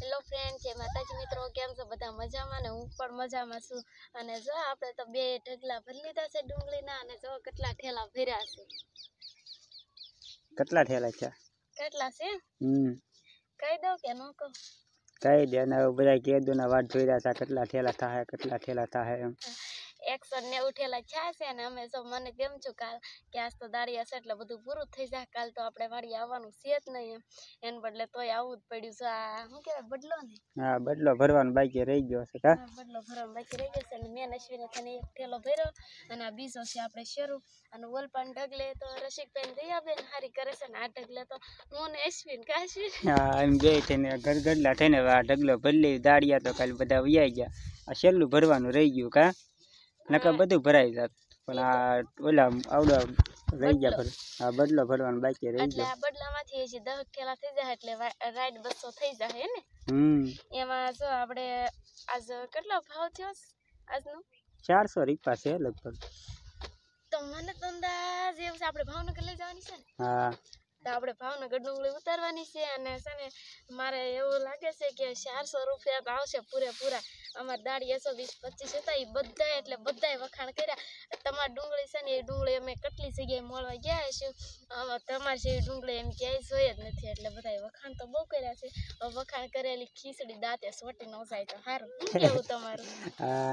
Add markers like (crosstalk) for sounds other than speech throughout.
Hello friend જય માતાજી મિત્રો કેમ છો? બધા મજામાં ને હું પણ મજામાં છું. અને જો આપણે તો બે ઢગલા ભરી લીધા છે ડુંગળીના અને જો કેટલા ઠેલા ભર્યા છે. કેટલા ઠેલા છે? કેટલા છે? હમ. કહી દઉં કે ન કહું. કહી દે ને કહી દો ને વાટ જોઈ રહ્યા છે કેટલા ઠેલા થાય કેટલા ઠેલા થાય એમ. એકસો ને ઉઠેલા છા છે અને અમે સૌ મને કેમ છું કાલ કે આજ તો દાડિયા છે એટલે બધું પૂરું થઈ જાય. કાલ તો આપણે વાડી આવવાનું છે જ નહીં એમ. એને બદલે તોય આવવું જ પડ્યું છે. આ શું કહેવાય બદલો ને? હા બદલો ભરવાનો બાકી રહી ગયો છે કા? બદલો ભરવાનો બાકી રહી જશે અને મેં નશ્વીને તને એક થેલો ભર્યો અને આ બીજો છે આપણે શરૂ. અને ઓલપાન ઢગલે તો રસિકબેન દયાબેન હારી કરે છે ને આ ઢગલે તો હું ને અશ્વિન કે હા એમ બે થઈને ગડગડલા થઈને આ ઢગલો ભરી લઈ દાડિયા તો કાલે બધા વૈયા ગયા. આ છેલ્લું ભરવાનું રહી ગયું કા? નકર બધું ભરાઈ જાત. પણ આ ઓલા આવડા રહી ગયા ભર આ બદલો ભરવાનો બાકી રહી એટલે ગયો. આ બદલામાંથી હજી દસ થેલા થઈ જાય એટલે રાઈડ બસો થઈ જાય ને હમ. એમાં જો આપણે આજ કેટલો ભાવ થયો આજનો? ચારસો રૂપિયા છે લગભગ. તો મને તો અંદાજ એવું છે આપણે ભાવનગર લઈ જવાની છે ને? હા. તો આપણે ભાવનગર ડુંગળી ઉતારવાની છે અને છે ને મારે એવું લાગે છે કે ચારસો રૂપિયા તો આવશે પૂરેપૂરા. અમારે દાડી એકસો વીસ પચીસ હતા એ બધા એટલે બધાએ વખાણ કર્યા. તમારી ડુંગળી છે ને એ ડુંગળી અમે કેટલી જગ્યાએ મળવા ગયા છીએ તમારી જેવી ડુંગળી એમ ક્યાંય જોઈ જ નથી એટલે બધાએ વખાણ તો બહુ કર્યા છે. વખાણ કરેલી ખીચડી દાંતે સોટી ન જાય તો સારું કેવું તમારું.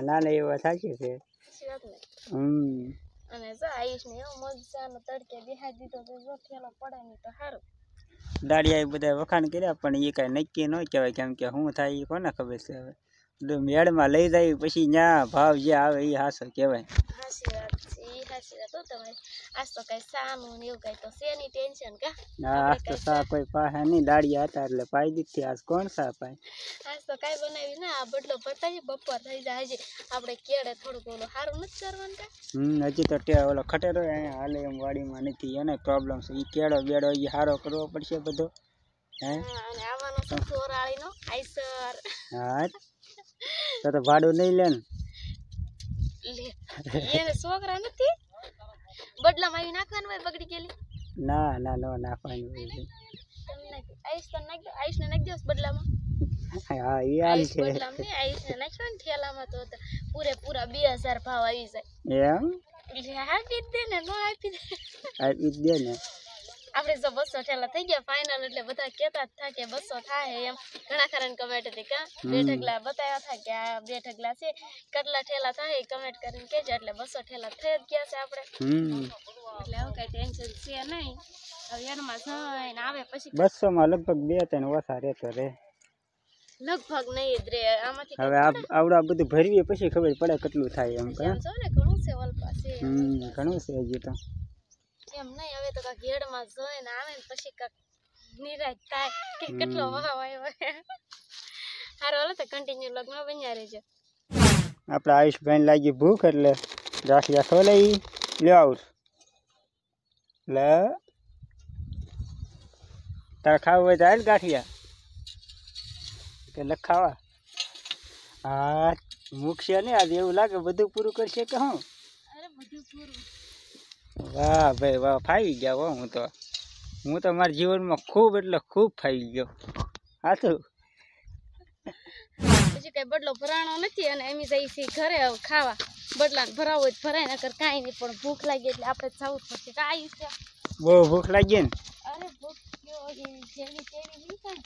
ના ના એ વાત સાચી છે. હમ. અને જો આયુષ એવો મજાનો તડકે બિહાર દીધો તો જો થેલો પડે નહીં તો સારું દાડિયા એ બધા વખાણ કર્યા પણ એ કાંઈ નક્કી ન કહેવાય કેમ કે શું થાય એ કોને ખબર છે હવે. મેળમાં લઈ જાય પછી ત્યાં ભાવ જે આવે એ હાસો કહેવાય. હાસી વાત છે ઈ હાસી વાત હો તમારી આજ તો કઈ સાનું ને એવું કઈ તો છે નહીં ટેન્શન કા? હા આજ તો સા કોઈ પાસે નહીં દાડિયા હતા એટલે પાઈ દીધી આજ કોણ સા પાય આજ તો કાંઈ બનાવી ના આ બદલો ભરતા છે બપોર થઈ જાય હજી. આપણે કેળે થોડુંક ઓલું સારું નથી કરવાનું કા? હમ હજી તો તે ઓલો ખટેરો અહીંયા હાલે એમ વાડીમાં નથી એને પ્રોબ્લેમ છે. કેળો બેડો એ સારો કરવો પડશે બધો. હે? અને આવવાનો છે ચોરાળીનો આઈસર. હા તો તો ભાડું નહીં લે ને. લે એને છોકરા નથી? બદલામાં આવી નાખવાનું હોય બગડી ગયેલી? ના ના નો નાખવાનું હોય નાખી આઈસ તો નાખ દો આઈસને નાખી દો બદલામાં? હા એ હાલ છે. બદલામાં નહીં? આઈસને નાખ્યો ને થેલામાં તો પૂરે પૂરા બે હજાર ભાવ આવી જાય. એમ? એટલે આપી દે ને ન આપી દે. આપી દે ને. આપણે જો બસો ઠેલા થઈ ગયા ફાઇનલ એટલે બધા કહેતા જ થાય કે બસો થાય એમ. ઘણા ખરા કમેન્ટ હતી કા બે હમ. ઢગલા બતાવ્યા હતા કે આ બે ઢગલા છે. કેટલા ઠેલા થાય એ કમેન્ટ કરીને કહેજો એટલે બસો ઠેલા થઈ જ ગયા છે આપણે. હમ. એટલે હવે કઈ ટેન્શન છે નહીં. હવે એનમાં જઈને આવે પછી બસો માં લગભગ બે ત્રણ ઓછા રહેતો રે લગભગ નહીં જ રે આમાંથી હવે આ આવડા બધું ભરવીએ પછી ખબર પડે કેટલું થાય એમ કા એમ છો ને ઘણું છે વલપા છે. હમ ઘણું છે હજી તો. એમ નહીં હવે તો કાંઈક ઘેડમાં જોઈને આવે ને પછી કાંઈક નિરાશ થાય કે કેટલો વાવ આવ્યો સારું હાલો તો કન્ટિન્યુ લગ્ન બન્યા રહેજો. આપણે આયુષભાઈ લાગી ભૂખ એટલે ગાંઠિયા ખોલાઈ લ્યો આવું. લે. તારે ખાવું હોય તો હાલ ગાંઠિયા. કે લખાવા હા મૂકશે ને આજે એવું લાગે બધું પૂરું કરશે કે હું? અરે બધું પૂરું. વાહ ભાઈ વાહ ફાવી ગયા હો હું તો. હું તો મારા જીવનમાં ખૂબ એટલે ખૂબ ફાવી ગયો. હાથું પછી કઈ બદલો ભરાણો નથી અને એમ જઈ છે ઘરે ખાવા. બદલા ભરાવો જ ભરાય નકર કાંઈ નહીં પણ ભૂખ લાગી એટલે આપણે જવું પડશે. કાંઈ છે? બહુ ભૂખ લાગી ને? અરે ભૂખ ગયો જેવી જેવી તેવી નહીં થાય.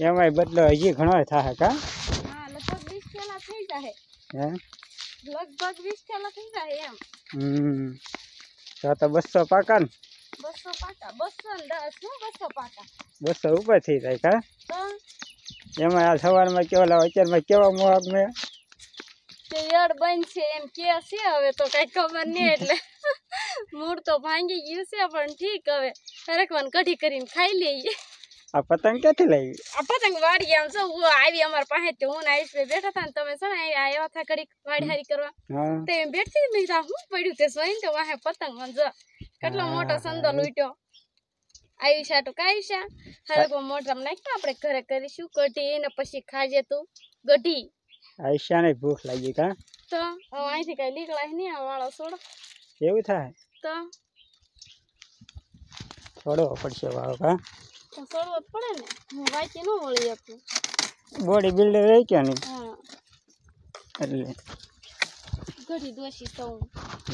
એમાંય બદલો હજી ઘણો થાય કા? હા લગભગ વીસ થેલા થઈ જાય હે? લગભગ વીસ થેલા થઈ જાય એમ. હમ. તો તો બસો પાકા ને? બસો પાકા. બસો દસ શું બસો પાકા. બસો ઉપર થઈ જાય કા? એમાં આ સવારમાં કેવા અત્યારમાં કેવા મોહક મેં બંધ છે એમ કે છે હવે તો કઈ ખબર નહીં એટલે. મૂળ તો ભાંગી ગયું છે પણ ઠીક હવે. હરકવાન કઢી કરીને ખાઈ લઈએ. આ પતંગ ક્યાંથી લાવી? આ પતંગ વાડી આમ છો હું આવી અમાર પાસે તો હું આઈશ પે બેઠા હતા ને તમે છે ને આ એવા થા ઘડીક વાડી હારી કરવા તે એમ બેઠી જ તા હું પડ્યું તે સોઈન તો વાહે પતંગમાં જો કેટલો મોટો સંદો લૂટ્યો આયુષા તો કાયુષા હરકો મોઢામાં નાખ્યો આપણે ઘરે કરીશું કઢી ને પછી ખાજે તું ગઢી. આયુષ્યાને ભૂખ લાગી કા? તો હવે અહીંથી કઈ નીકળાય નહીં આ વાળો છોડો. એવું થાય? તો છોડો પડશે વાળો કા? તો છોડવો જ પડે ને હું વાંચી ન વળી શકું બોડી બિલ્ડર રહી ગયા ને? હા. એટલે. ઘડી દોશી સૌ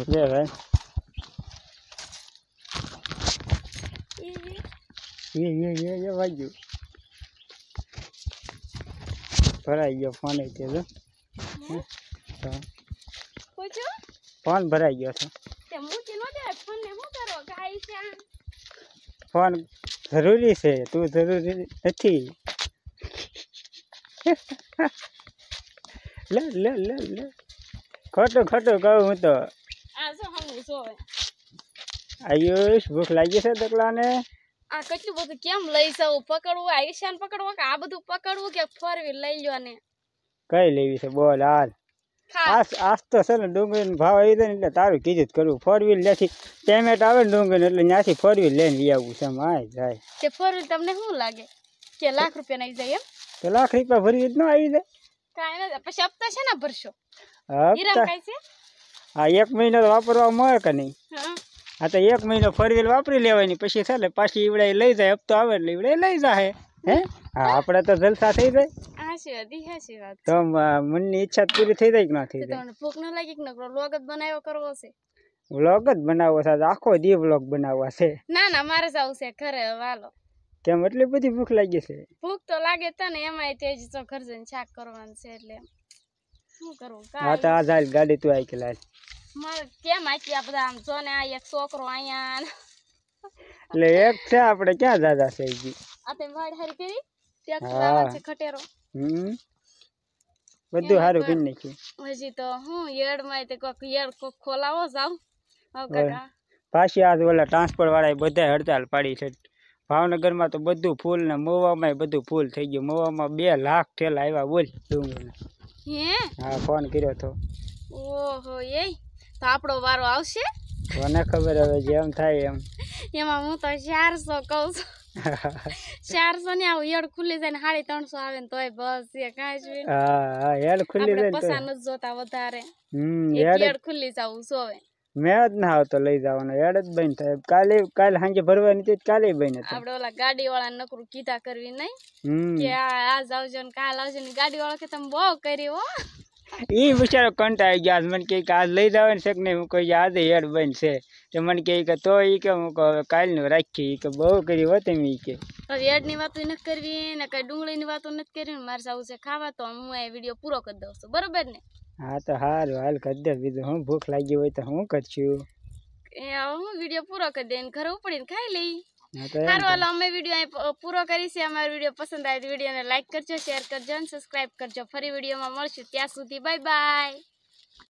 લે ભાઈ એ એ એ એ વાગ્યું. ભરાઈ ગયો ફોન તે જો તો પૂછો? ફોન ભરાઈ ગયો છે. તે મૂકી નો જાય ફોન જરૂરી છે તું જરૂરી નથી. લે લે લે લે. ખોટું ખોટું કહું હું તો. આયુષ ભૂખ લાગી છે દકલાને આ કેટલું બધું કેમ લઈ જવું પકડવું આયુષ્યાન પકડવું કે આ બધું પકડવું કે ફોર વ્હીલ લઈ લ્યો ને? કઈ લેવી છે? બોલ હાલ. આજ તો છે ને ડુંગળીનો ભાવ આવી જાય ને એટલે તારું કીધું જ કરવું ફોર વ્હીલ ત્યાંથી પેમેન્ટ આવે ને ડુંગળી એટલે ત્યાંથી ફોર વ્હીલ લઈને લઈ આવવું છે આય જાય. તે ફોર વ્હીલ તમને શું લાગે? કે લાખ રૂપિયા નાઈ જાય એમ? તો લાખ રૂપિયા ભરી જ ન આવી જાય. કાંઈ નથી. પછી હપ્તા છે ને ભરશો? હપ્તા? હા એક મહિનો તો વાપરવા મળે કે નહીં? હા. હા તો એક મહિનો ફોર વ્હીલ વાપરી લેવાની. પછી છે ને પાછી ઈવડે લઈ જાય. હપ્તો આવે એટલે ઈવડે લઈ જાય હે? હા આપણે તો જલસા થઈ જાય. હાચી વાત ઈ હાચી વાત. તો મ- મનની ઈચ્છા પૂરી થઈ જાય કે ના થઈ જાય? તમને ભૂખ ન લાગી કે નકરો લોગ જ બનાવ્યો કરવો છે. વ્લોગ જ બનાવવો છે? આખો દી વ્લોગ બનાવવા છે. ના ના મારે જવું છે ઘરે વાલો કેમ એટલી બધી ભૂખ લાગી છે? ભૂખ તો લાગે તને એમાંય તેજ તો ઘર જઈને શાક કરવાનું છે એટલે શું કરવું? હા તો આ જાય ગાડી તું કે લાલ. મારે કેમ આટલી બધા આમ? જો ને આ એક છોકરો અહીંયા એટલે એક છે આપણે ક્યાં દાદા છે આ તે વાડ હારી પેરી ત્યાં હા. છે ખટેરો. હમ. બધું હારું કરી નાખ્યું. હજી તો હું યળમાં તે કોક યળ કોક ખોલાવો જાવ. કાકા પાછી આ ઓલા ટ્રાન્સપોર્ટ વાળાએ બધા હડતાલ પાડી છે. ભાવનગરમાં તો બધું ફૂલ ને મવામાં બધું ફૂલ થઈ ગયું. મવામાં બે લાખ ઠેલા આવ્યા બોલ. હે? હા ફોન કર્યો તો. ઓહો એ. તો આપણો વારો આવશે? મને ખબર હવે જેમ થાય એમ. એમાં હું તો ચારસો કહું છું. (laughs) ચારસો ને આવું યળ ખુલ્લી જાય ને સાડી ત્રણસો આવે ને તોય બસ એ કાંઈ. હા હેડ ખુલ્લી જાય પસાન જ જોતા વધારે. હેડ ખુલ્લી જવું સોવે મેં જ ના આવતો લઈ જવાનો એડ જ બંધ થાય. કાલે કાલે સાંજે ભરવાની હતી કાલે બંધ હતી. આપણે ઓલા ગાડી વાળા નકરું કીધા કરવી નહીં. કે આ આજ આવજો ને કાલ આવજો ને ગાડી વાળા કે તમે બહુ કરી હો. ઈ બિચારો કંટાળી ગયા. મને કહે કે આજ લઈ જાવ ને કે નહીં હું કહી આજે હેડ બંધ છે. તો મને કહે કે તો ઈ કે હું કહું કાલનું રાખી કે બહુ કરી હોત એમ ઈ કે. હવે એડની વાતો નથી કરવી ને કઈ ડુંગળીની વાતો નથી કરવી ને મારે જવું છે ખાવા તો હું આ વીડિયો પૂરો કરી દઉં છું. બરોબર ને? હા તો સારું હાલ કરી દે. બીજું હું ભૂખ લાગી હોય તો હું કરશું? એ હું વીડિયો પૂરો કરી દઈને ઘરે ઉપડીને ખાઈ લઈ. સારું હાલો અમે વીડિયો પૂરો કરીશું અમારો વીડિયો પસંદ આવે તો વિડીયોને લાઇક કરજો શેર કરજો અને સબસ્ક્રાઈબ કરજો. ફરી વિડીયોમાં મળશું. ત્યાં સુધી બાય બાય